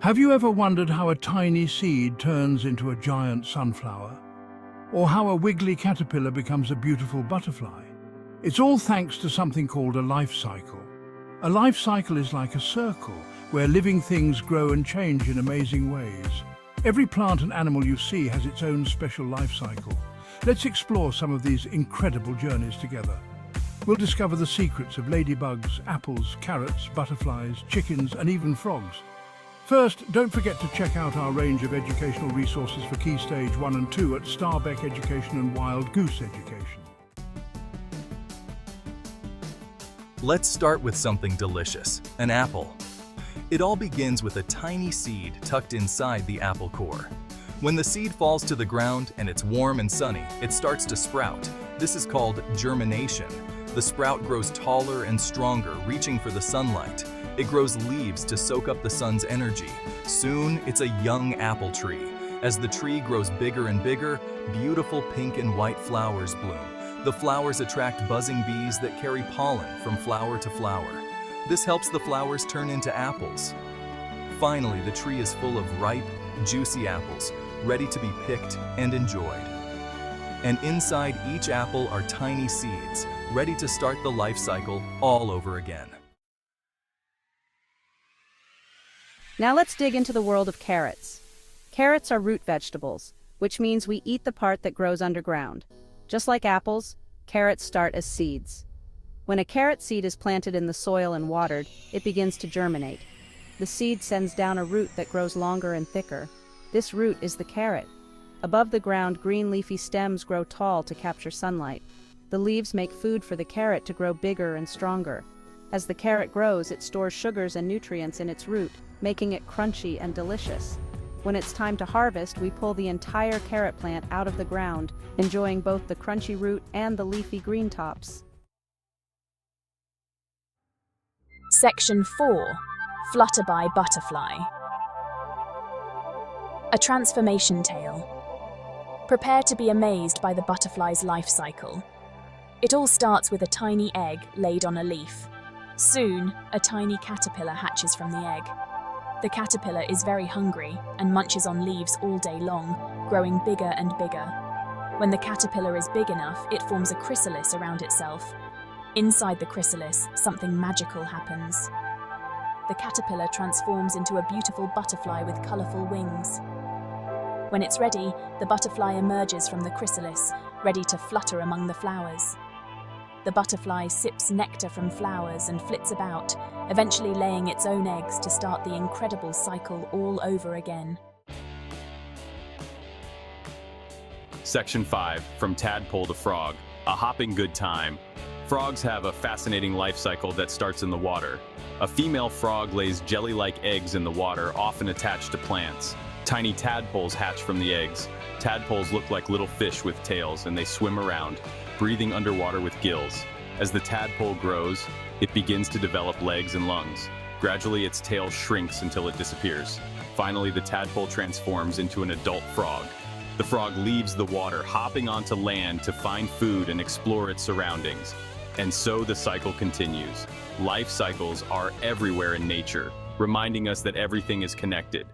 Have you ever wondered how a tiny seed turns into a giant sunflower? Or how a wiggly caterpillar becomes a beautiful butterfly? It's all thanks to something called a life cycle. A life cycle is like a circle where living things grow and change in amazing ways. Every plant and animal you see has its own special life cycle. Let's explore some of these incredible journeys together. We'll discover the secrets of ladybugs, apples, carrots, butterflies, chickens and even frogs. First, don't forget to check out our range of educational resources for Key Stage 1 and 2 at Starbeck Education and Wild Goose Education. Let's start with something delicious, an apple. It all begins with a tiny seed tucked inside the apple core. When the seed falls to the ground and it's warm and sunny, it starts to sprout. This is called germination. The sprout grows taller and stronger, reaching for the sunlight. It grows leaves to soak up the sun's energy. Soon, it's a young apple tree. As the tree grows bigger and bigger, beautiful pink and white flowers bloom. The flowers attract buzzing bees that carry pollen from flower to flower. This helps the flowers turn into apples. Finally, the tree is full of ripe, juicy apples, ready to be picked and enjoyed. And inside each apple are tiny seeds, ready to start the life cycle all over again. Now let's dig into the world of carrots. Carrots are root vegetables, which means we eat the part that grows underground. Just like apples, carrots start as seeds. When a carrot seed is planted in the soil and watered, it begins to germinate. The seed sends down a root that grows longer and thicker. This root is the carrot. Above the ground, green leafy stems grow tall to capture sunlight. The leaves make food for the carrot to grow bigger and stronger. As the carrot grows, it stores sugars and nutrients in its root, making it crunchy and delicious. When it's time to harvest, we pull the entire carrot plant out of the ground, enjoying both the crunchy root and the leafy green tops. Section 4 Flutterby Butterfly A Transformation Tale Prepare to be amazed by the butterfly's life cycle. It all starts with a tiny egg laid on a leaf. Soon, a tiny caterpillar hatches from the egg. The caterpillar is very hungry and munches on leaves all day long, growing bigger and bigger. When the caterpillar is big enough, it forms a chrysalis around itself. Inside the chrysalis, something magical happens. The caterpillar transforms into a beautiful butterfly with colourful wings. When it's ready, the butterfly emerges from the chrysalis, ready to flutter among the flowers. The butterfly sips nectar from flowers and flits about, eventually laying its own eggs to start the incredible cycle all over again. Section 5, From Tadpole to Frog, a hopping good time. Frogs have a fascinating life cycle that starts in the water. A female frog lays jelly-like eggs in the water, often attached to plants. Tiny tadpoles hatch from the eggs. Tadpoles look like little fish with tails and they swim around, breathing underwater with gills. As the tadpole grows, it begins to develop legs and lungs. Gradually, its tail shrinks until it disappears. Finally, the tadpole transforms into an adult frog. The frog leaves the water, hopping onto land to find food and explore its surroundings. And so the cycle continues. Life cycles are everywhere in nature, reminding us that everything is connected.